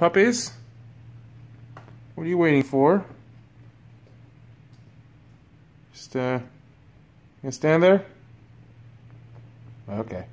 puppies? What are you waiting for? Just, uh, you stand there? Okay.